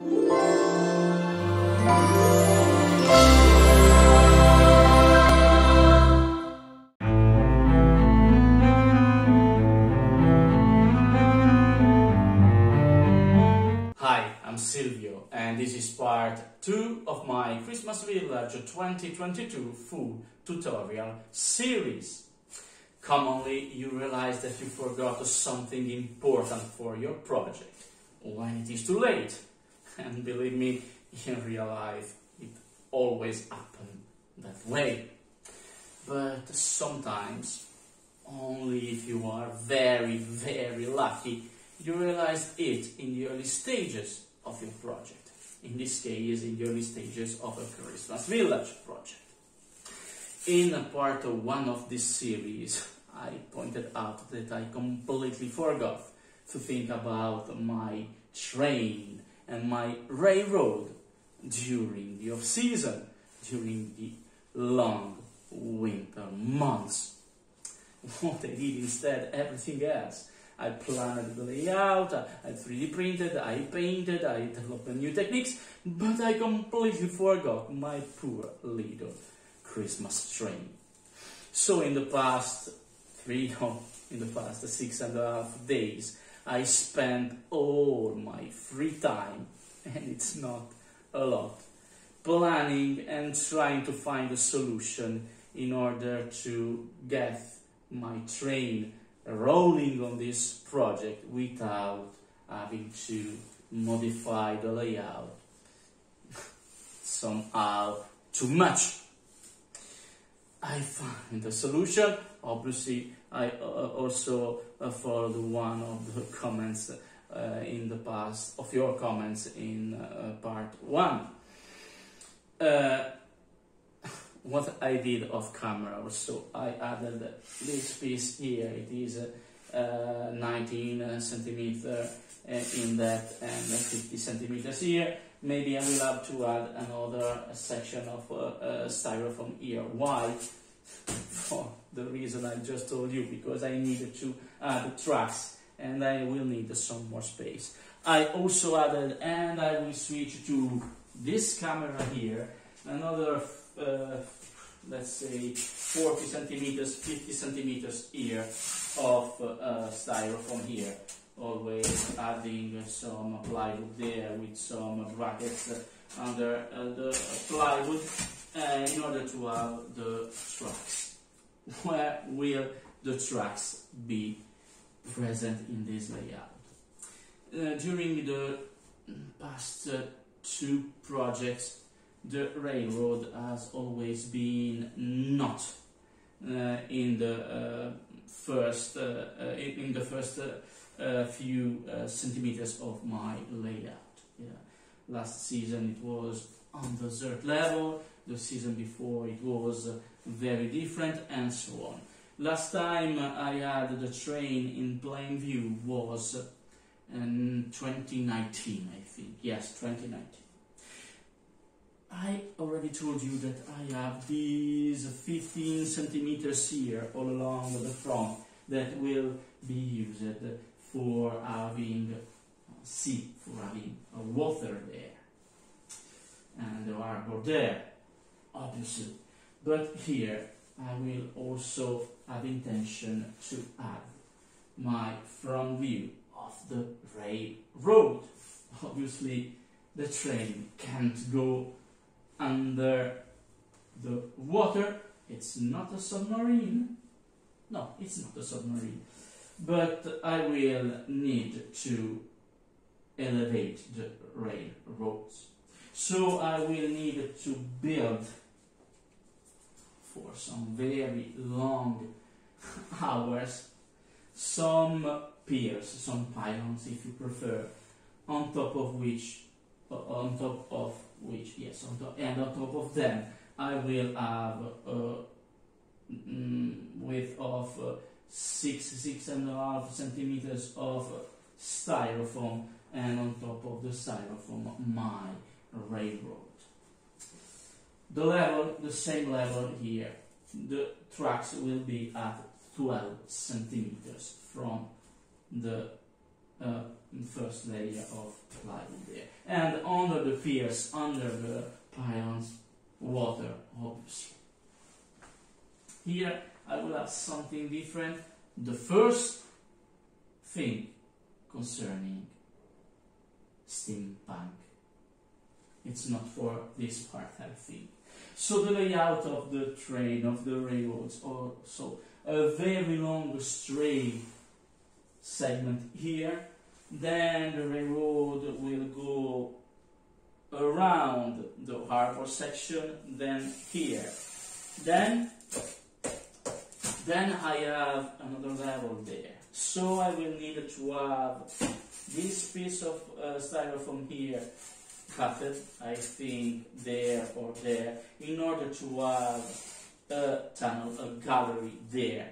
Hi, I'm Silvio, and this is part 2 of my Christmas Village 2022 food tutorial series. Commonly, you realize that you forgot something important for your project when it is too late. And believe me, in real life, it always happens that way. But sometimes, only if you are very, very lucky, you realize it in the early stages of your project. In this case, in the early stages of a Christmas Village project. In a part of one of this series, I pointed out that I completely forgot to think about my train and my railroad during the off season, during the long winter months. What I did instead, everything else. I planned the layout, I 3D printed, I painted, I developed new techniques, but I completely forgot my poor little Christmas train. So in the past three, in the past six and a half days, I spent all my free time, and it's not a lot, planning and trying to find a solution in order to get my train rolling on this project without having to modify the layout somehow too much. I find a solution. Obviously, I uh, also uh, followed one of the comments uh, in the past, of your comments in uh, part one. Uh, what I did off camera also, I added this piece here. It is uh, 19 centimeter in that and 50 centimeters here. Maybe I will have to add another section of styrofoam here. Why? For the reason I just told you, because I needed to add the tracks and I will need some more space. I also added, and I will switch to this camera here, another, uh, let's say, 40 centimeters, 50 centimeters here of uh, styrofoam here. Always adding some plywood there with some brackets under uh, the plywood uh, in order to have the tracks. Where will the tracks be present in this layout? Uh, during the past uh, two projects, the railroad has always been not uh, in the uh, first in, in, the first few uh, centimeters of my layout. Yeah. Last season it was on the third level, the season before it was uh, very different, and so on. Last time uh, I had the train in plain view was in 2019, I think. Yes, 2019. I already told you that I have these 15 centimeters here all along the front that will be used for having sea, for having water there and the harbor there, obviously. But here I will also have intention to add my front view of the railroad. Obviously, the train can't go under the water. It's not a submarine. No, it's not a submarine. But I will need to elevate the railroads. So I will need to build for some very long hours some piers, some pylons if you prefer, on top of which, uh, on top of which, yes, on top, and on top of them I will have a mm, width of uh, six, six and a half centimeters of styrofoam, and on top of the styrofoam my railroad. The level, the same level here. The tracks will be at 12 centimeters from the uh, first layer of plywood there. And under the piers, under the pylons, water, obviously. Here I will have something different. The first thing concerning steampunk. It's not for this part, I think. So the layout of the train, of the railroads, also a very long straight segment here. Then the railroad will go around the harbor section, then here. Then, then I have another level there. So I will need to have this piece of uh, styrofoam here cutted, I think there or there, in order to have a tunnel, a gallery there.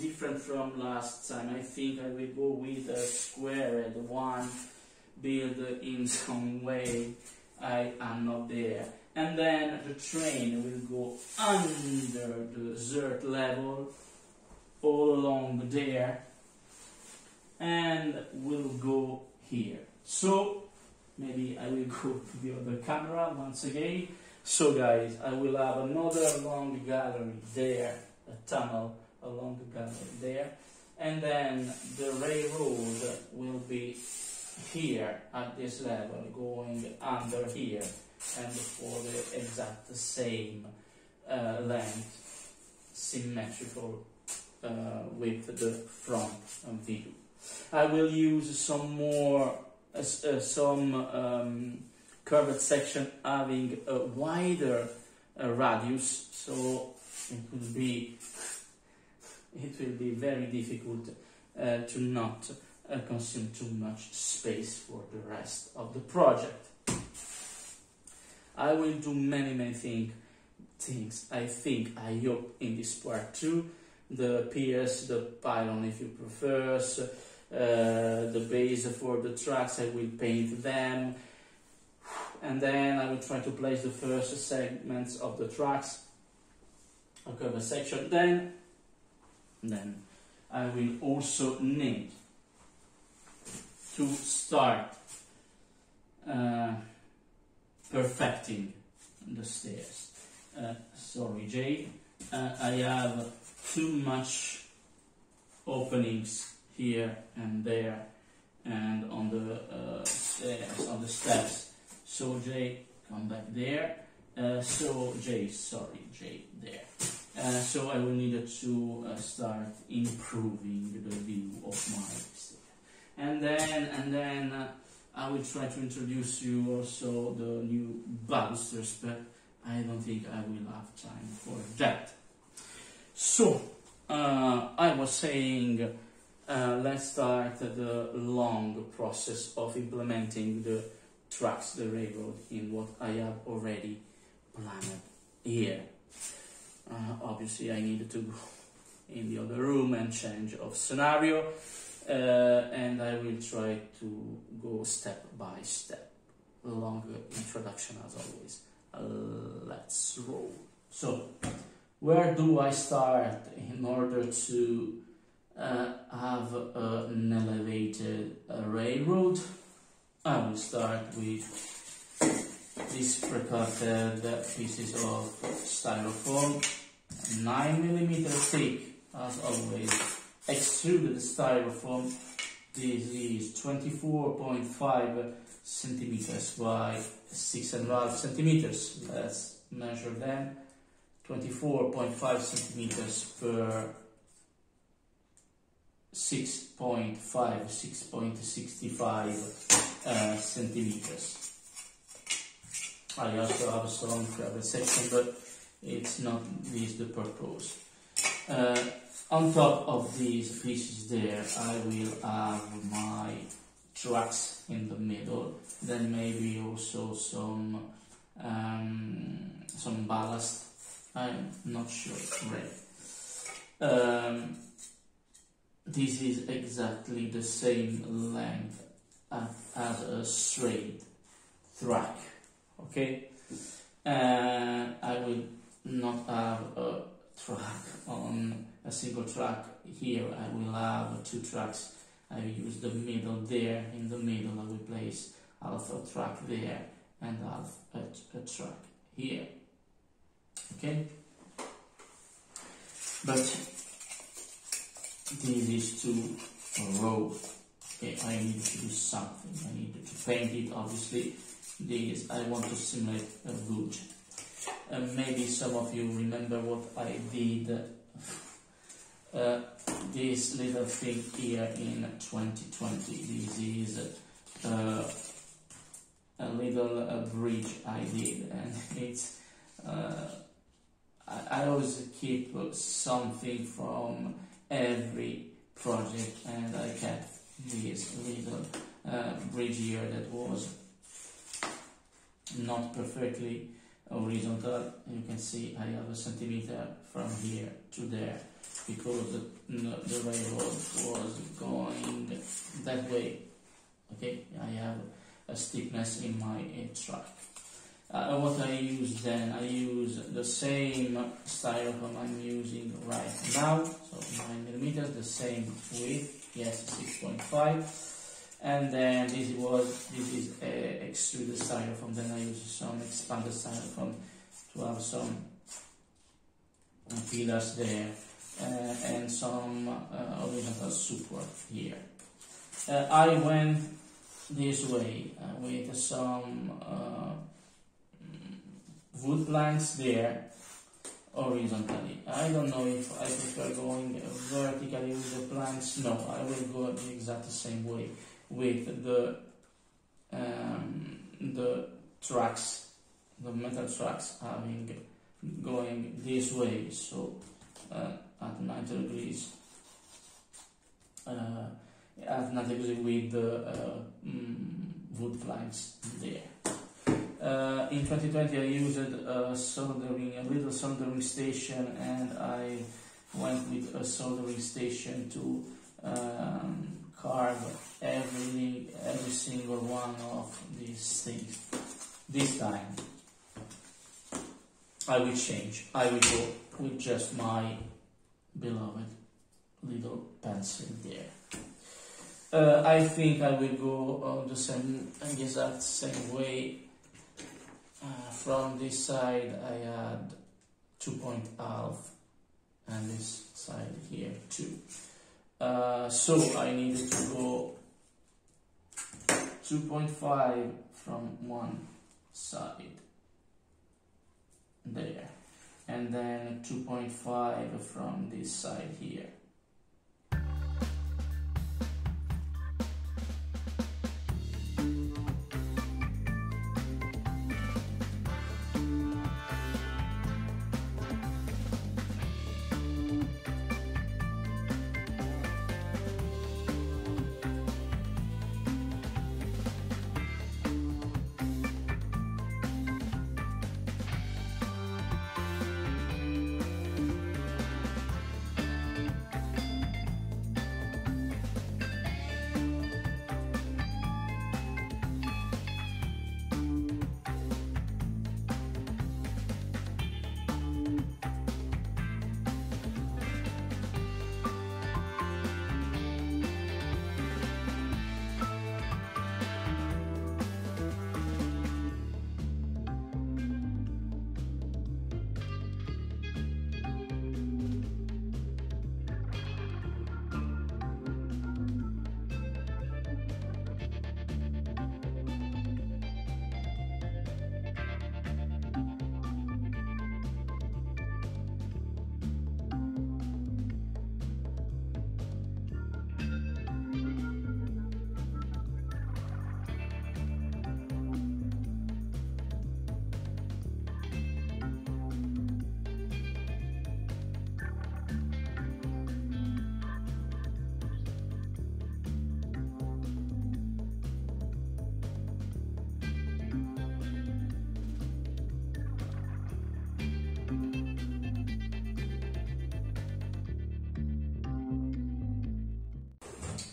Different from last time, I think I will go with a squared one built in some way. I am not there. And then the train will go under the dirt level, all along there, and will go here. So maybe I will go to the other camera once again. So guys, I will have another long gallery there, a tunnel along the gallery there, and then the railroad will be here at this level, going under here, and for the exact the same uh, length, symmetrical uh, with the front view. I will use some more, uh, uh, some um, curved section having a wider uh, radius, so it will be it will be very difficult uh, to not consume too much space for the rest of the project. I will do many many thing, things. I think I hope in this part too the piers, the pylon if you prefer, so, uh, the base for the tracks I will paint them. And then I will try to place the first segments of the tracks okay the section. Then then I will also need to start uh, perfecting the stairs uh, sorry Jay uh, I have too much openings here and there and on the uh, stairs, on the steps. So Jay, come back there. Uh, so Jay, sorry, Jay, there. Uh, so I will need to uh, start improving the view of my stair. And then, and then I will try to introduce you also the new balusters, but I don't think I will have time for that. So, uh, I was saying uh, let's start the long process of implementing the tracks, the railroad, in what I have already planned here. Uh, obviously, I needed to go in the other room and change of scenario, uh, and I will try to go step by step. Longer introduction as always. Uh, let's roll. So, where do I start in order to uh, have an elevated uh, railroad. I will start with these pre-cutted pieces of styrofoam, 9 millimeter thick, as always. Extruded styrofoam. This is 24.5 centimeters by 6.5 centimeters. Let's measure them. 24.5 centimeters per 6.5, 6.65 uh, centimeters. I also have some private section, but it's not this the purpose. Uh, on top of these pieces there, I will have my tracks in the middle, then maybe also some um, some ballast. I'm not sure, right? Um, this is exactly the same length as a straight track okay uh, I will not have a track on a single track here I will have two tracks I use the middle there. In the middle, I will place half a track there and half a, a track here. Okay? But this is too. Okay, I need to do something. I need to paint it, obviously. This, I want to simulate a wood. And maybe some of you remember what I did uh, this little thing here in 2020. This is uh, a little uh, bridge I did, and it's. Uh, I, I always keep something from every project, and I kept this little uh, bridge here that was not perfectly horizontal. You can see I have a centimeter from here to there because the, the railroad was going that way. Okay, I have a steepness in my track. Uh, what I use then, I use the same styrofoam I'm using right now, so 9 millimeters, the same width, yes, 6.5. And then this was this is uh, extruded styrofoam. Then I use some expanded styrofoam to have some pillars there uh, and some uh, horizontal support here. Uh, I went this way with some wood planks there horizontally. I don't know if I prefer going vertically with the planks. No, I will go the exact same way with the um, the tracks, the metal tracks having going this way. So uh, at 90 degrees uh, at 90 degrees with the uh, mm, wood planks there. Uh, in 2020 I used a soldering, a little soldering station and I went with a soldering station to um, carve every, every single one of these things. This time I will change. I will go with just my beloved little pencil there. Uh, I think I will go on the same, exact same way. Uh, from this side I had 2 point half and this side here 2. Uh, so I needed to go 2.5 from one side there and then 2.5 from this side here.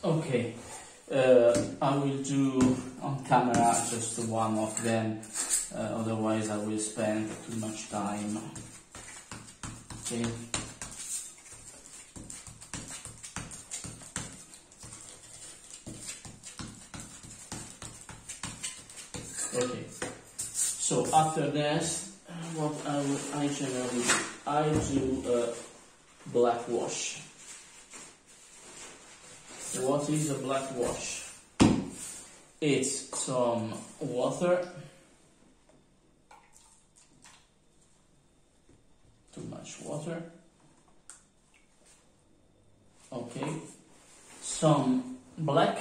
Okay, uh, I will do on camera just one of them, uh, otherwise I will spend too much time. Okay. Okay, so after this, what I, I generally I do a black wash what is a black wash? It's some water, too much water, okay, some black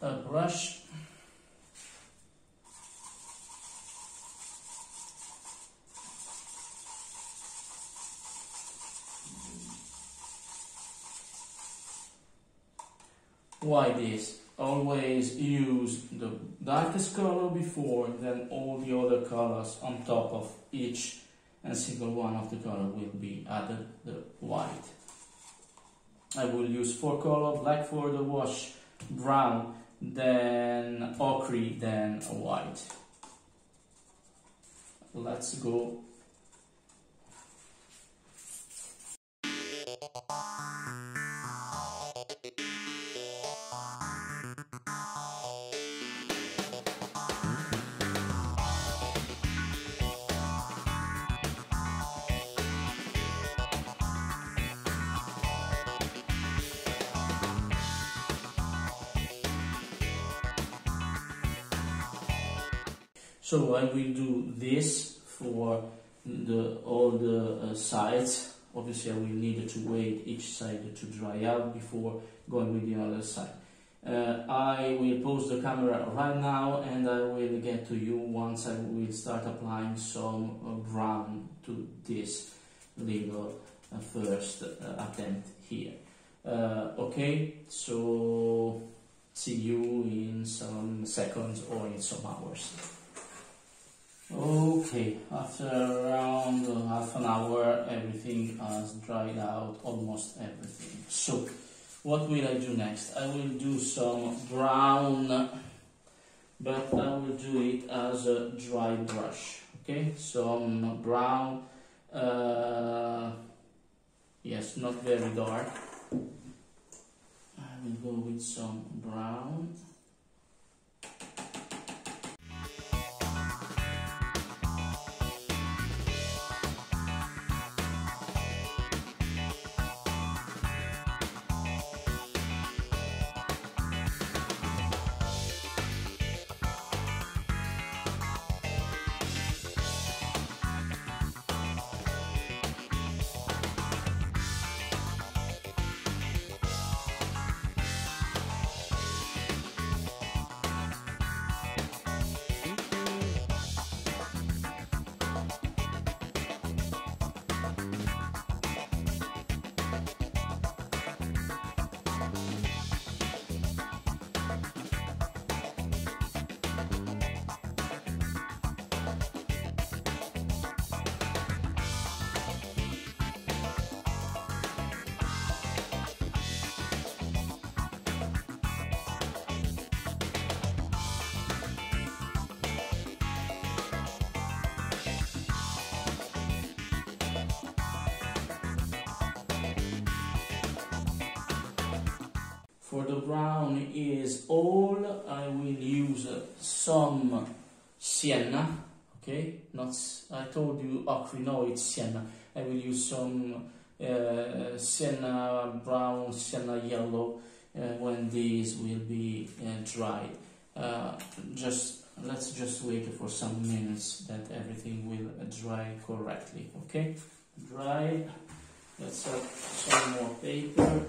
a brush why this always use the darkest color before then all the other colors on top of each and single one of the color will be added the white I will use four color black for the wash brown then ochre, then white. Let's go. So I will do this for the all the uh, sides. Obviously, I will need to wait each side to dry out before going with the other side. Uh, I will pause the camera right now and I will get to you once I will start applying some uh, brown to this little uh, first uh, attempt here. Uh, okay, so see you in some seconds or in some hours. Okay, after around half an hour, everything has dried out, almost everything. So, what will I do next? I will do some brown, but I will do it as a dry brush. Okay, some brown, uh, yes, not very dark. I will go with some brown. For the brown is all, I will use some sienna, okay? Not, I told you ochre, no, it's sienna. I will use some uh, sienna brown, sienna yellow uh, when these will be uh, dried. Uh, just let's just wait for some minutes that everything will dry correctly, okay? Dry. Let's add some more paper.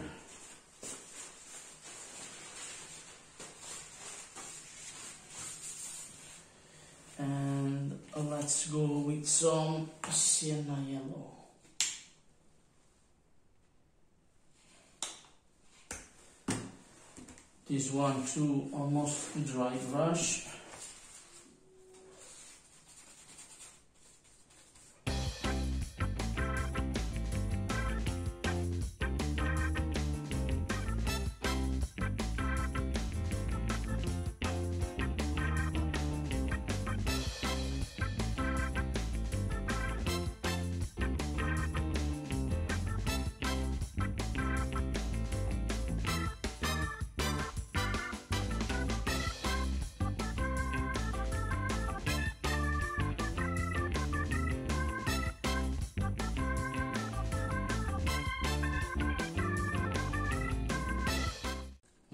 And let's go with some sienna yellow. This one too almost dry brush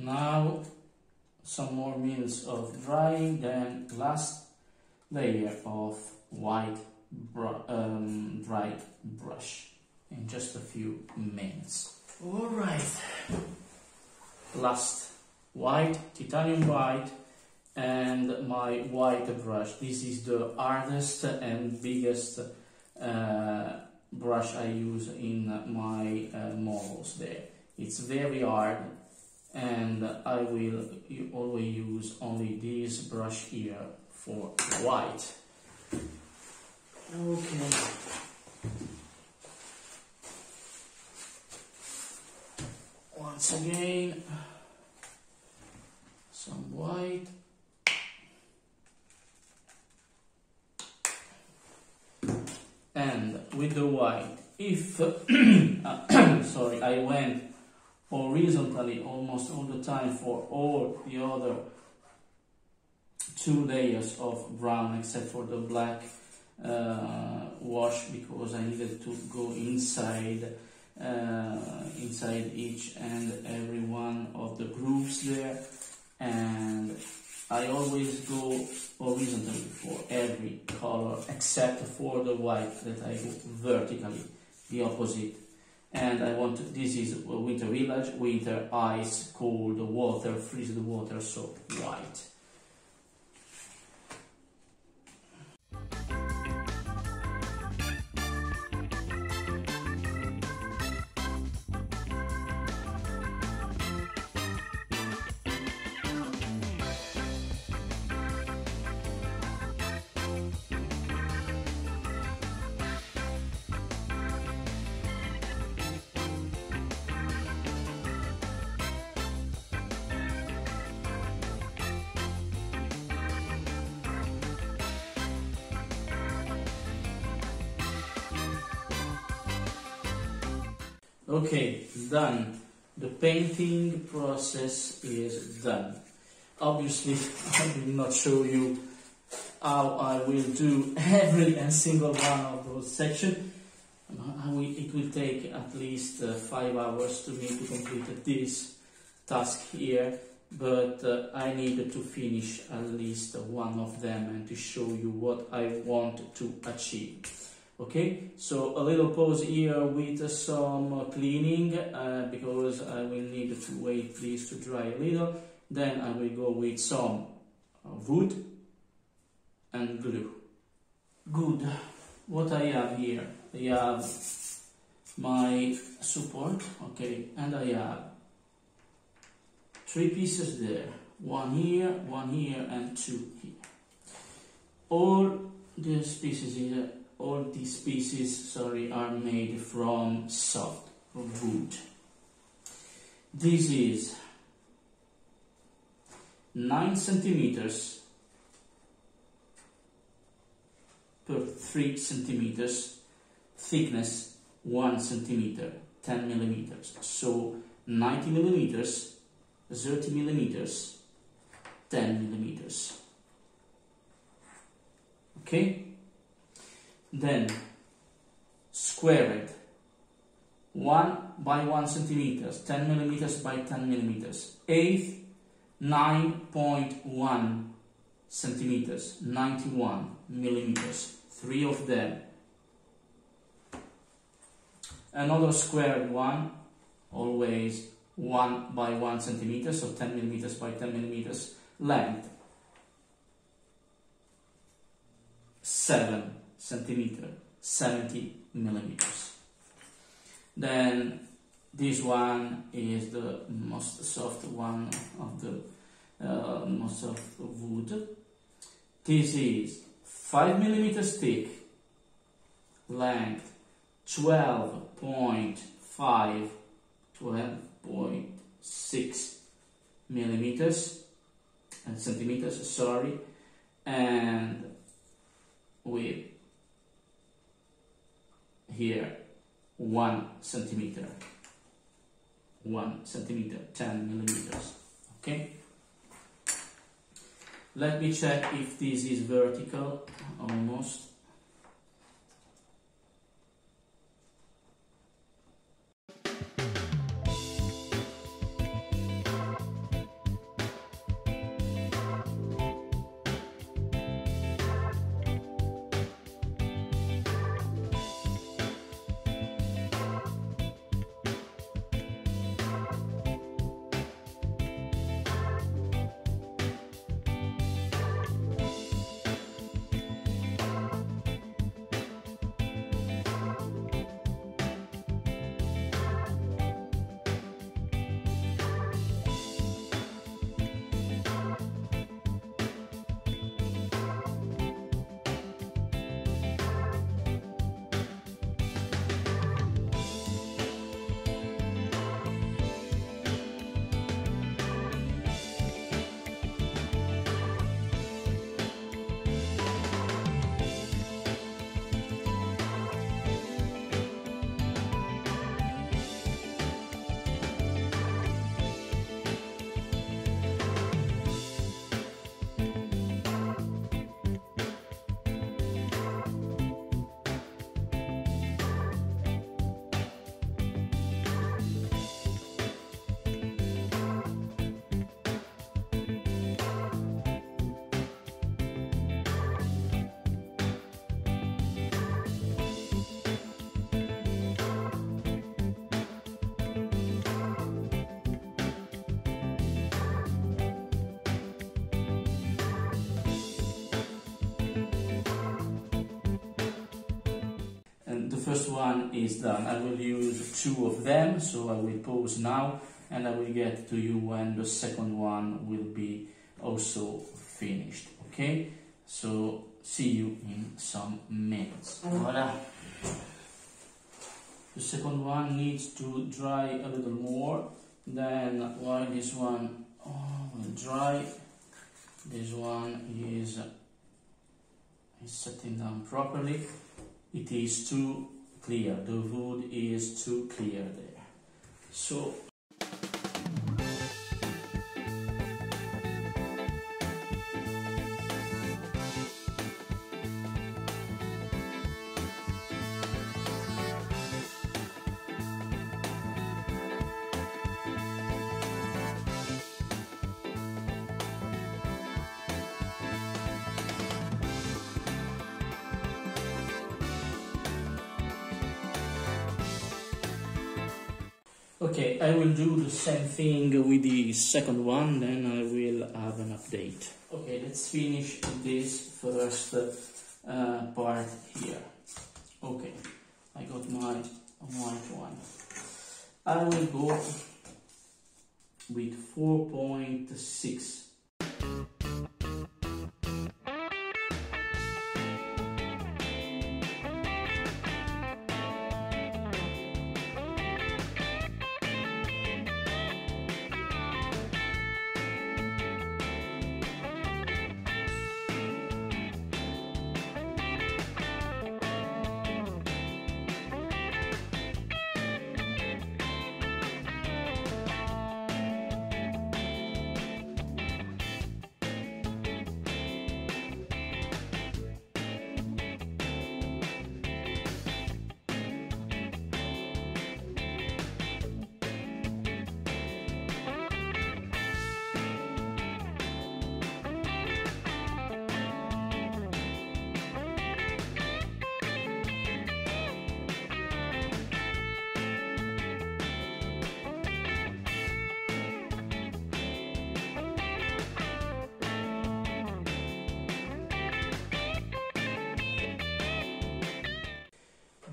now some more minutes of drying then last layer of white br um, dried brush in just a few minutes. All right. Last white titanium white and my white brush. This is the hardest and biggest uh, brush I use in my uh, models there. It's very hard and I will always use only this brush here for white. Okay. Once again, some white. And with the white, if, uh, sorry, I went horizontally almost all the time for all the other two layers of brown except for the black uh, wash because I needed to go inside uh, inside each and every one of the grooves there. And I always go horizontally for every color except for the white that I go vertically the opposite and I want this is winter village, winter ice, cold water, freeze the water, so white. Done. The painting process is done. Obviously, I will not show you how I will do every and single one of those sections. It will take at least uh, five hours to me to complete this task here, but uh, I need to finish at least one of them and to show you what I want to achieve okay so a little pause here with some cleaning uh, because I will need to wait this to dry a little. Then I will go with some wood and glue. Good. What I have here? I have my support okay and I have three pieces there. One here one here and two here. All these pieces here all these pieces sorry are made from soft wood. This is 9 centimeters per 3 centimeters thickness 1 centimeter 10 millimeters. So 90 millimeters 30 millimeters 10 millimeters. Okay then square it 1 by 1 centimeters 10 millimeters by 10 millimeters eighth 9.1 centimeters 91 millimeters three of them. Another squared one always 1 by 1 centimeter so 10 millimeters by 10 millimeters length. 7 centimeter, 70 millimeters. Then this one is the most soft one of the uh, most soft wood. This is 5 millimeters thick, length 12.5, 12.6 millimeters and centimeters, sorry, and with here 1 centimeter. 1 centimeter 10 millimeters okay? Let me check if this is vertical almost one is done. I will use two of them, so I will pause now and I will get to you when the second one will be also finished. Okay, so see you in some minutes. Voila. The second one needs to dry a little more. Then while this one oh, will dry, this one is, is setting down properly. It is too clear. The wood is too clear there. So do the same thing with the second one, then I will have an update. Okay, let's finish this first uh, part here. Okay, I got my white one. I will go with 4.6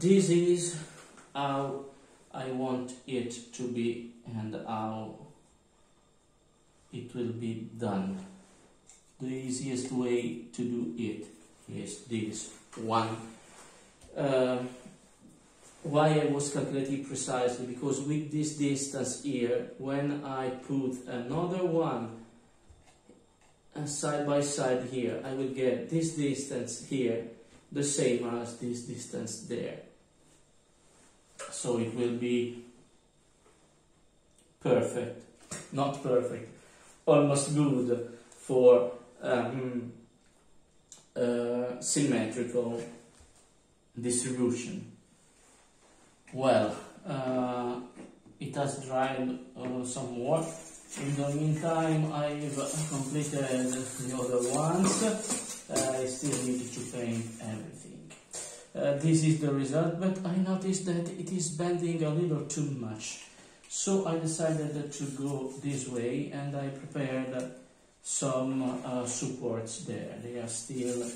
this is how I want it to be and how it will be done. The easiest way to do it is this one. Uh, why I was calculating precisely because with this distance here, when I put another one uh, side by side here, I will get this distance here the same as this distance there. So it will be perfect, not perfect, almost good for um, uh, symmetrical distribution. Well, uh, it has dried uh, some more. In the meantime, I've completed the other ones. Uh, I still need to paint everything. Uh, this is the result, but I noticed that it is bending a little too much. So I decided to go this way and I prepared some uh, supports there. They are still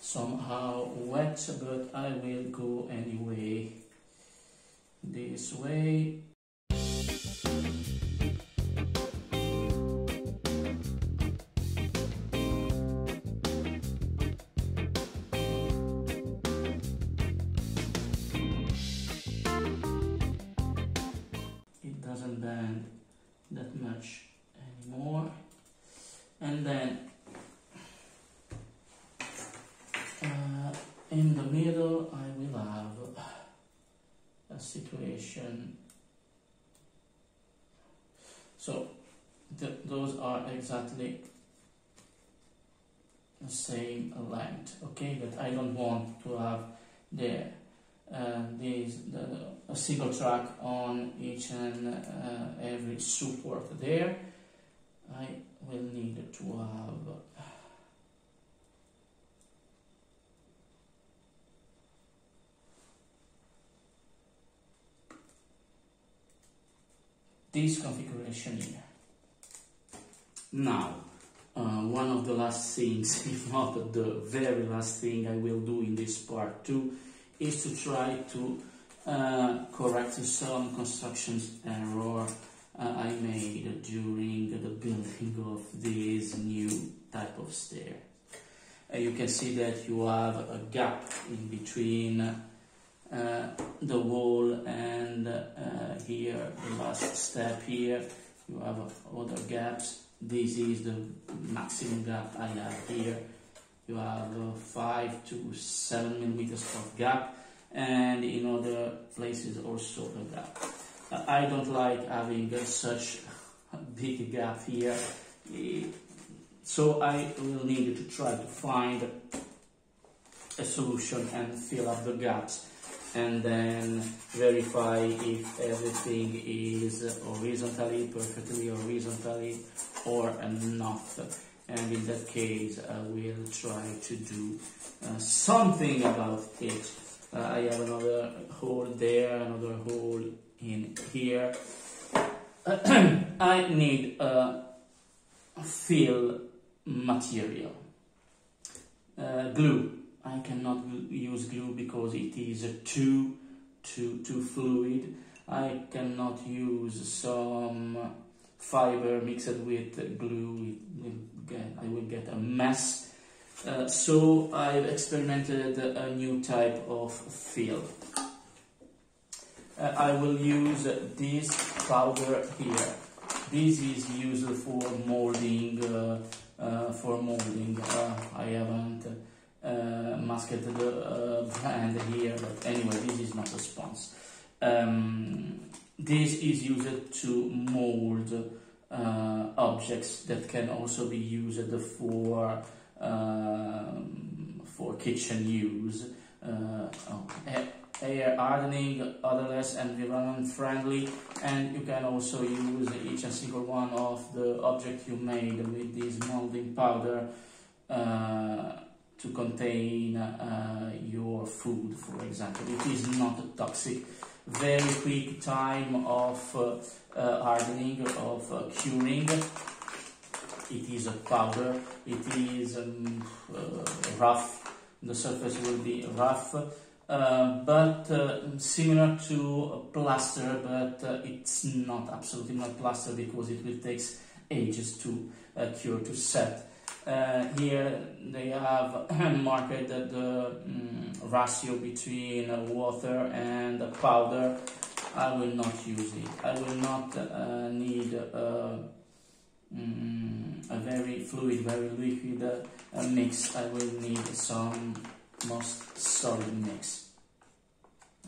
somehow wet, but I will go anyway this way single track on each and uh, every support there. I will need to have this configuration here. Now, uh, one of the last things, if not the very last thing I will do in this part too, is to try to uh, correct some construction error uh, I made during the building of this new type of stair. Uh, you can see that you have a gap in between uh, the wall and uh, here the last step here. You have other gaps. This is the maximum gap I have here. You have uh, 5 to 7 millimeters of gap and in other places also a gap uh, I don't like having such a big gap here so I will need to try to find a solution and fill up the gaps and then verify if everything is horizontally, perfectly horizontally or not. And in that case, I will try to do uh, something about it. Uh, I have another hole there, another hole in here. I need a fill material. Uh, glue. I cannot use glue because it is too, too, too fluid. I cannot use some fiber mixed with glue. Get, I will get a mess. Uh, so I've experimented a new type of fill. Uh, I will use this powder here. This is used for molding uh, uh, for molding. Uh, I haven't masked the brand here, but anyway, this is not a sponsor. Um, this is used to mold objects that can also be used for um, for kitchen use. Uh, oh, air hardening, odorless and environment friendly and you can also use each and single one of the object you made with this molding powder uh, to contain uh, your food for example. It is not toxic. Very quick time of uh, hardening, of uh, curing. It is a powder, it is um, uh, rough, the surface will be rough uh, but uh, similar to plaster, but uh, it's not absolutely not plaster because it will take ages to uh, cure to set. Uh, here they have marked the um, ratio between water and the powder. I will not use it. I will not need um, a very fluid, very liquid mix. I will need some most solid mix.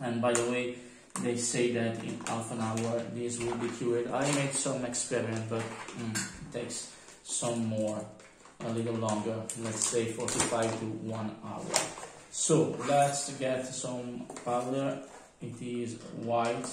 And by the way, they say that in half an hour this will be cured. I made some experiment, but mm, it takes some more, a little longer, let's say 45 to 1 hour. So let's get some powder. It is white.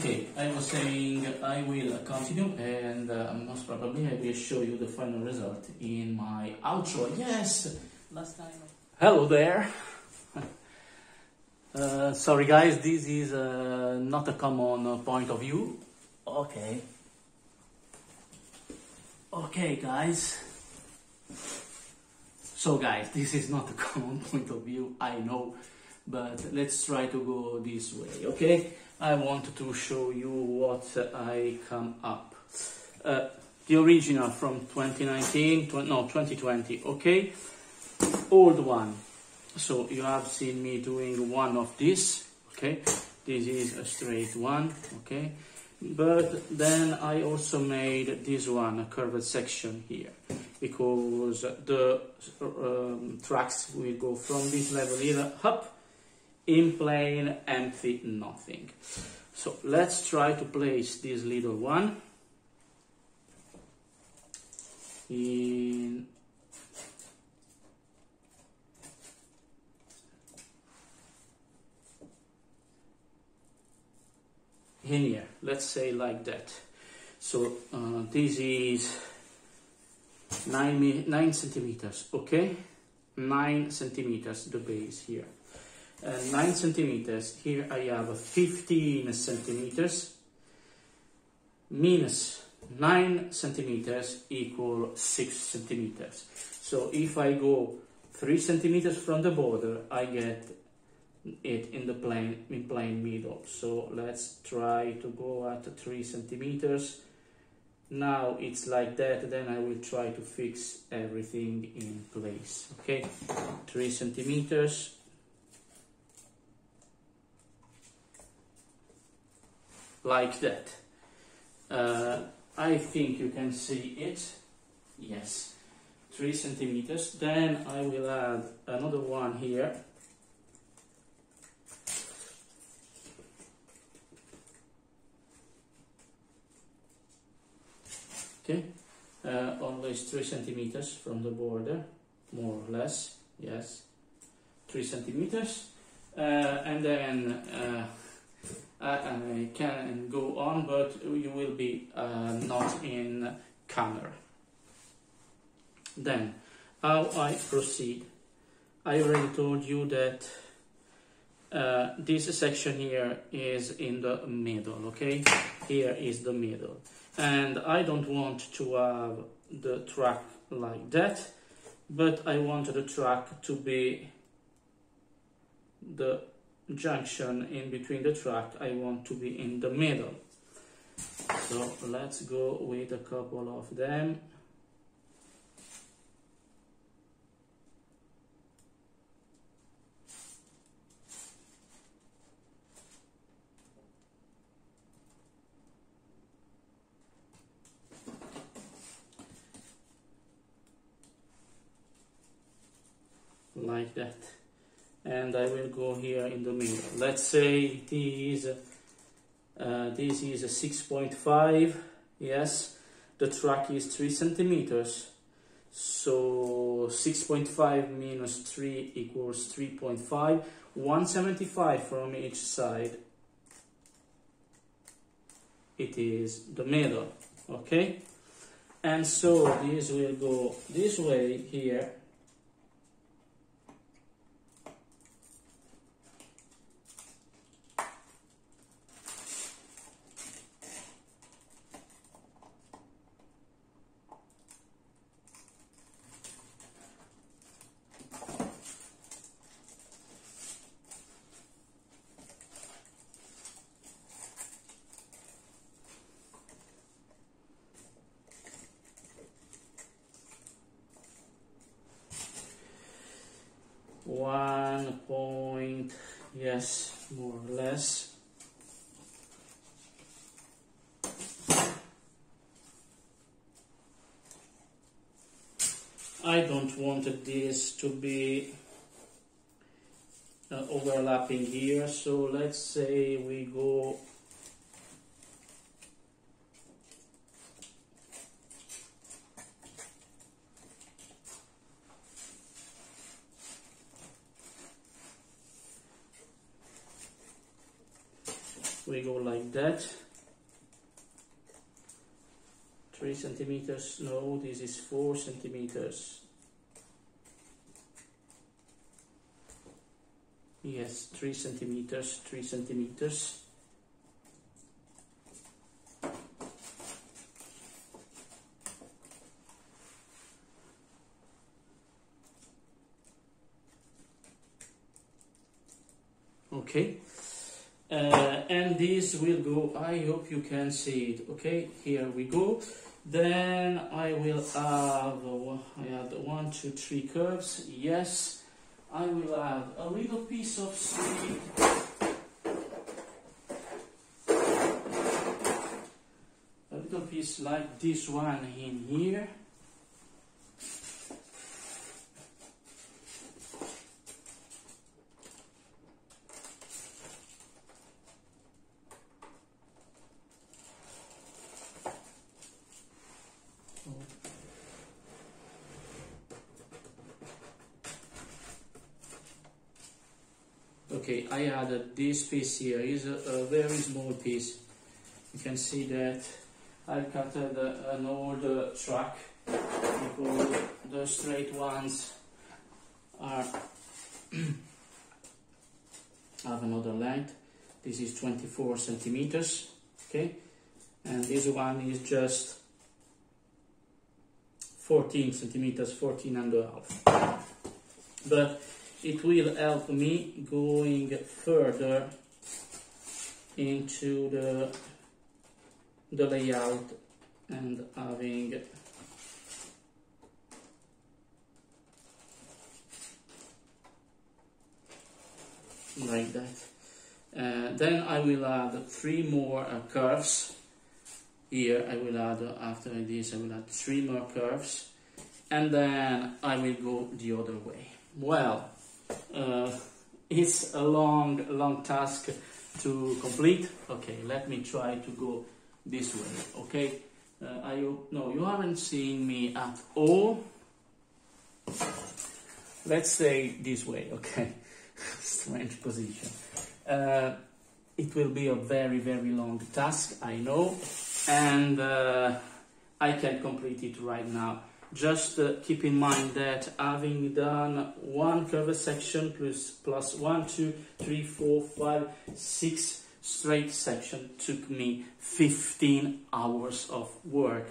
Okay, I was saying I will continue and uh, most probably I will show you the final result in my outro. Yes, last time. Hello there. Uh, sorry guys, this is uh, not a common uh, point of view. Okay. Okay guys. So guys, this is not a common point of view, I know, but let's try to go this way, okay? I want to show you what I come up. Uh, the original from 2019, tw no, 2020, okay? Old one, so you have seen me doing one of this, okay? This is a straight one, okay? But then I also made this one, a curved section here, because the um, tracks will go from this level here up, in plane, empty, nothing. So let's try to place this little one in in here. Let's say like that. So uh, this is 9 9 centimeters okay? 9 centimeters the base here Uh, 9 centimeters. Here I have 15 centimeters. Minus 9 centimeters equal 6 centimeters. So if I go 3 centimeters from the border I get it in the plane in plane middle. So let's try to go at 3 centimeters. Now it's like that then I will try to fix everything in place. Okay? 3 centimeters like that. Uh, I think you can see it. Yes. 3 centimeters. Then I will add another one here. Okay. Uh, always 3 centimeters from the border more or less. Yes. 3 centimeters. Uh, and then uh, can go on but you will be uh, not in camera. Then how I proceed. I already told you that uh, this section here is in the middle okay? Here is the middle. And I don't want to have the track like that but I want the track to be the junction in between the track I want to be in the middle. So let's go with a couple of them like that and I will go here in the middle. Let's say this uh, this is a 6.5 yes. The track is 3 centimeters. So 6.5 minus 3 equals 3.5 175 from each side. It is the middle okay? And so this will go this way here one point yes more or less I don't this to be uh, overlapping here so let's say we go we go like that. 3 centimeters no this is 4 centimeters yes 3 centimeters 3 centimeters. Okay. Uh, and this will go. I hope you can see it. Okay here we go. Then I will have I had one two three curves. Yes I will add a little piece of street a little piece like this one in here Okay, I added this piece here. is a, a, very small piece. You can see that I cut an old track because the straight ones are have another length. This is 24 centimeters, okay, and this one is just 14 centimeters, 14 and a half. But it will help me going further into the the layout and having like that. Uh, then I will add three more uh, curves. Here I will add, uh, after this I will add three more curves and then I will go the other way. Well, uh, it's a long, long task to complete. Okay, let me try to go this way. Okay, uh, I no, you haven't seen me at all. Let's say this way. Okay, strange position. Uh, it will be a very, very long task. I know, and uh, I can complete it right now just uh, keep in mind that having done one curved section plus plus one two three four five six straight section took me 15 hours of work.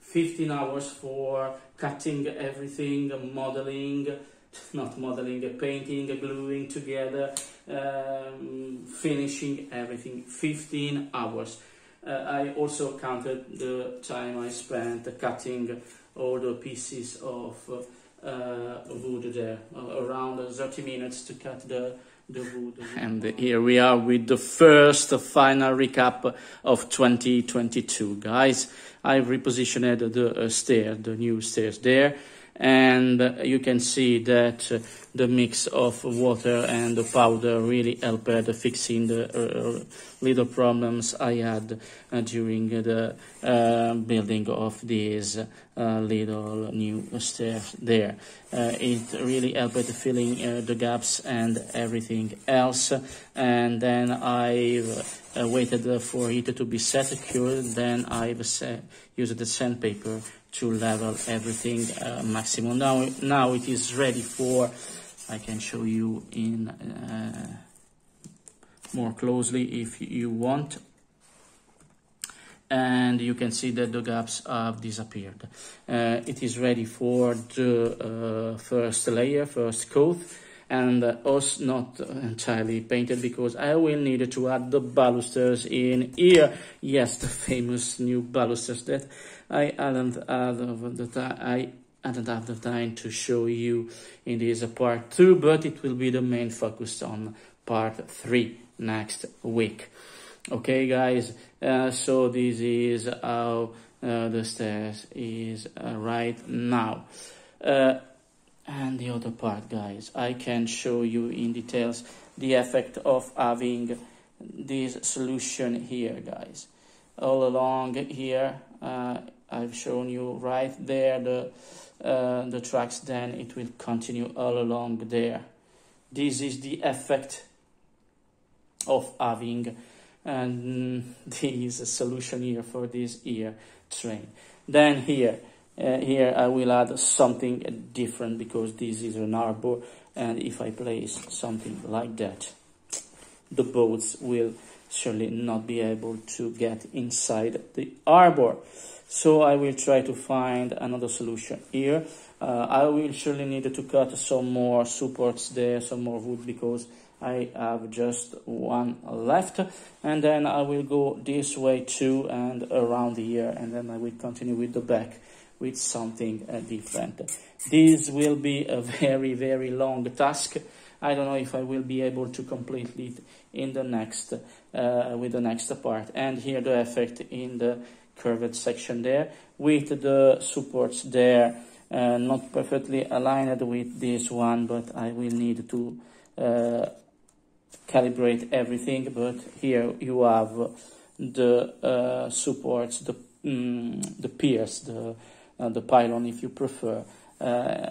15 hours for cutting everything modeling not modeling painting gluing together um, finishing everything. 15 hours. Uh, I also counted the time I spent cutting all the pieces of uh, wood there, uh, around 30 minutes to cut the, the wood. And here we are with the first final recap of 2022. Guys, I've repositioned the uh, stair, the new stairs there and you can see that uh, the mix of water and the powder really helped fixing the uh, little problems I had uh, during the uh, building of these uh, little new stairs there. Uh, it really helped filling the gaps and everything else and then I waited for it to be set secure then I've used the sandpaper to level everything uh, maximum. Now, now it is ready for, I can show you in uh, more closely if you want. And you can see that the gaps have disappeared. Uh, it is ready for the uh, first layer, first coat and uh, also not entirely painted because I will need to add the balusters in here. Yes, the famous new balusters that I hadn't had the time. I hadn't have the time to show you in this part two, but it will be the main focus on part three next week. Okay, guys. Uh, so this is how uh, the stairs is uh, right now. Uh, and the other part, guys, I can show you in details the effect of having this solution here, guys. All along here, uh, I've shown you right there the uh, the tracks then it will continue all along there this is the effect of having and this is a solution here for this ear train. Then here, uh, here I will add something different because this is an arbor and if I place something like that, the boats will surely not be able to get inside the arbor. So I will try to find another solution here. Uh, I will surely need to cut some more supports there, some more wood because I have just one left and then I will go this way too and around here and then I will continue with the back with something uh, different. This will be a very very long task. I don't know if I will be able to complete it in the next uh, with the next part. And here the effect in the curved section there. With the supports there uh, not perfectly aligned with this one but I will need to uh, calibrate everything, but here you have the uh, supports, the um, the piers, the uh, the pylon, if you prefer, uh,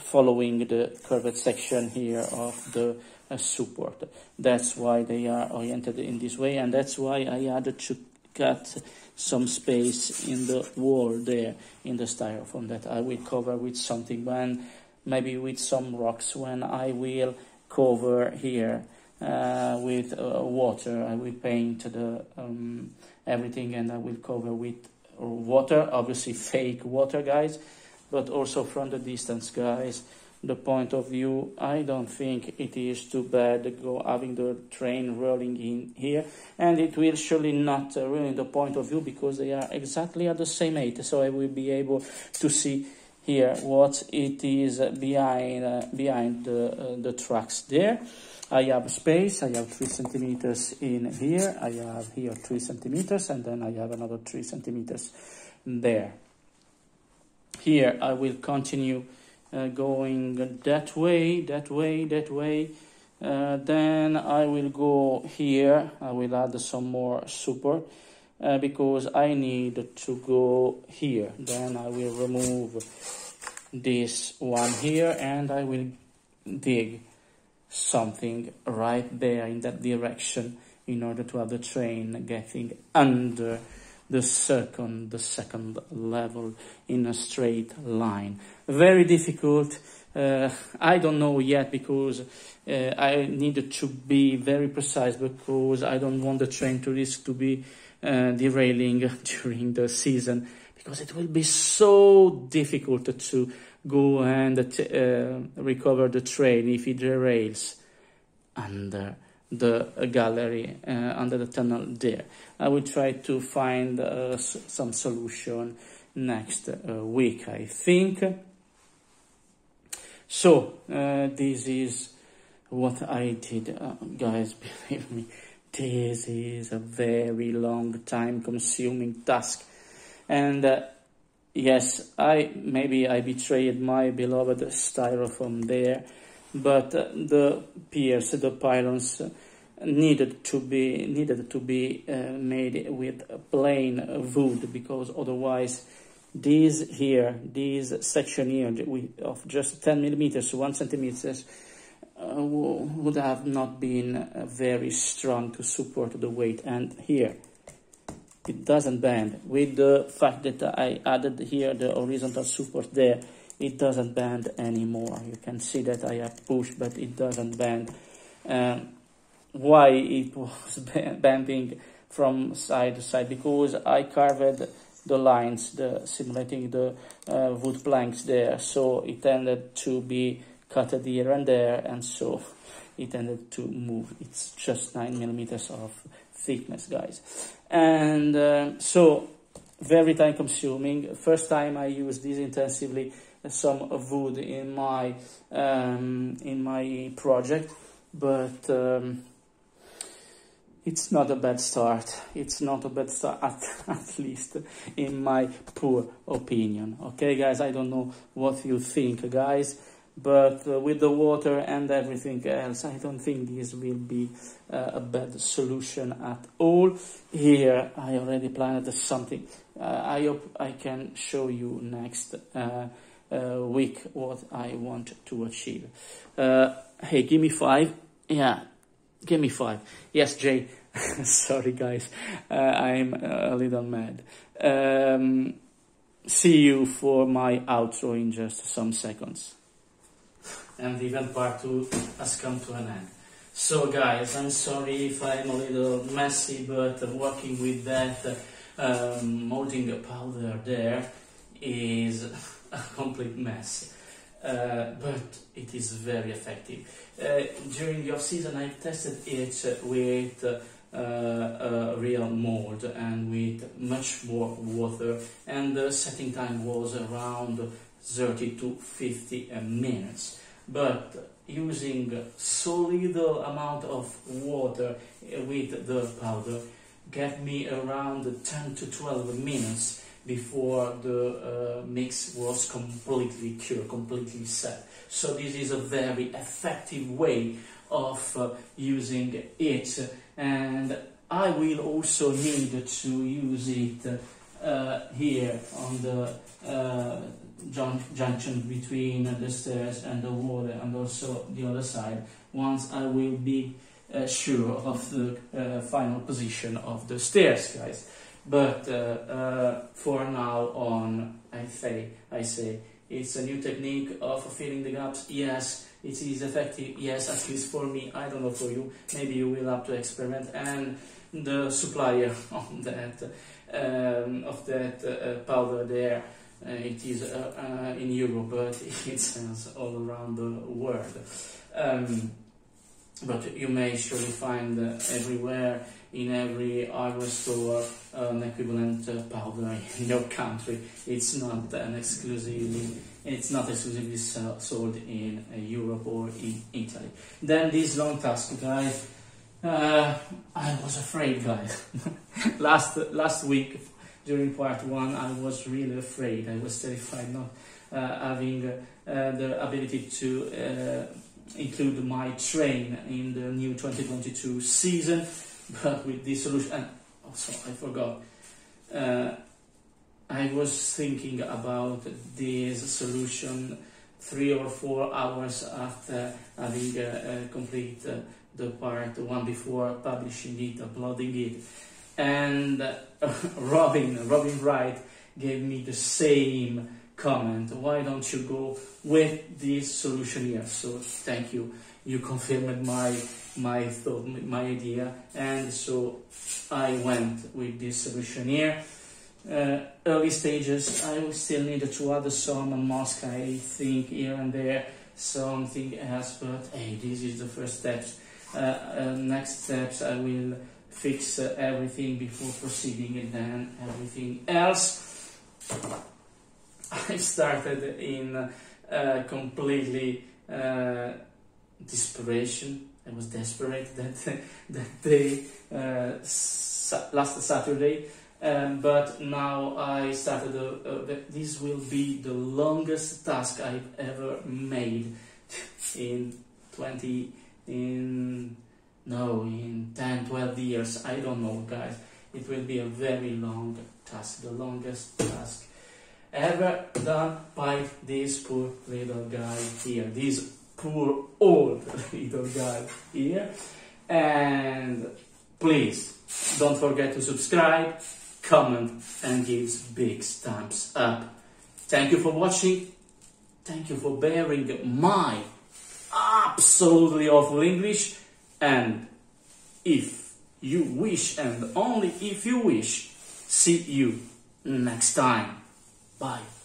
following the curved section here of the support. That's why they are oriented in this way, and that's why I had to cut some space in the wall there in the styrofoam that I will cover with something, when maybe with some rocks when I will cover here uh, with uh, water. I will paint the um, everything and I will cover with water, obviously fake water, guys, but also from the distance, guys. The point of view, I don't think it is too bad go having the train rolling in here, and it will surely not uh, ruin the point of view because they are exactly at the same height. So I will be able to see here what it is behind uh, behind the uh, the tracks there. I have space, I have 3 centimeters in here, I have here 3 centimeters, and then I have another 3 centimeters there. Here I will continue uh, going that way, that way, that way. Uh, then I will go here, I will add some more support uh, because I need to go here. Then I will remove this one here and I will dig something right there in that direction in order to have the train getting under the second, the second level in a straight line. Very difficult. Uh, I don't know yet because uh, I needed to be very precise because I don't want the train to risk to be uh, derailing during the season because it will be so difficult to go and uh, recover the train if it derails under the gallery, uh, under the tunnel there. I will try to find uh, some solution next uh, week, I think. So, uh, this is what I did. Uh, guys, believe me, this is a very long time consuming task. And Yes, I maybe I betrayed my beloved styrofoam there, but the piers, the pylons, needed to be needed to be uh, made with plain wood because otherwise these here, this section here of just 10 millimeters, 1 centimeters, uh, would have not been uh, very strong to support the weight. And here, it doesn't bend. With the fact that I added here the horizontal support there, it doesn't bend anymore. You can see that I have pushed, but it doesn't bend. Um, why it was bending from side to side? Because I carved the lines, the simulating the uh, wood planks there, so it tended to be cut here and there, and so it tended to move. It's just 9 millimeters of thickness, guys. And uh, so, very time consuming. First time I used this intensively, some wood in my um, in my project, but um, it's not a bad start. It's not a bad start, at, at least in my poor opinion. Okay, guys, I don't know what you think, guys but uh, with the water and everything else, I don't think this will be uh, a bad solution at all. Here, I already planned something. Uh, I hope I can show you next uh, week what I want to achieve. Uh, hey, give me five. Yeah, give me five. Yes, Jay. Sorry, guys. Uh, I'm a little mad. Um, see you for my outro in just some seconds. And even part two has come to an end. So, guys, I'm sorry if I'm a little messy, but working with that um, molding powder there is a complete mess. Uh, but it is very effective. Uh, during the off season, I've tested it with uh, a real mold and with much more water, and the setting time was around 30 to 50 minutes. But using so little amount of water with the powder gave me around 10 to 12 minutes before the uh, mix was completely cured, completely set. So this is a very effective way of uh, using it and I will also need to use it uh, here on the uh, jun junction between the stairs and the wall and also the other side once I will be uh, sure of the uh, final position of the stairs guys but uh, uh, for now on I say I say it's a new technique of filling the gaps. Yes it is effective. Yes at least for me. I don't know for you. Maybe you will have to experiment. And the supplier of that um, of that uh, powder there uh, it is uh, uh, in Europe, but it sells all around the world. Um, but you may surely find everywhere in every hardware store an equivalent uh, powder in your country. It's not an exclusively, it's not exclusively sold in uh, Europe or in Italy. Then this long task, guys. Uh, I was afraid, guys. last last week during part one, I was really afraid. I was terrified not uh, having uh, the ability to uh, include my train in the new 2022 season. But with this solution, and also I forgot, uh, I was thinking about this solution three or four hours after having uh, complete uh, the part one before publishing it, uploading it and uh, Robin, Robin Wright gave me the same comment. Why don't you go with this solution here? So thank you. You confirmed my my thought, my idea, and so I went with this solution here. Uh, early stages, I still need to add some mask, I think, here and there, something else, but hey, this is the first steps. Uh, uh, next steps, I will fix uh, everything before proceeding and then everything else. I started in uh, completely uh, desperation. I was desperate that that day, uh, sa last Saturday. Um, but now I started. Uh, this will be the longest task I've ever made in 20 in no, in 10, 12 years, I don't know, guys. It will be a very long task, the longest task ever done by this poor little guy here, this poor old little guy here. And please don't forget to subscribe, comment, and give big thumbs up. Thank you for watching. Thank you for bearing my absolutely awful English. And if you wish, and only if you wish, see you next time. Bye.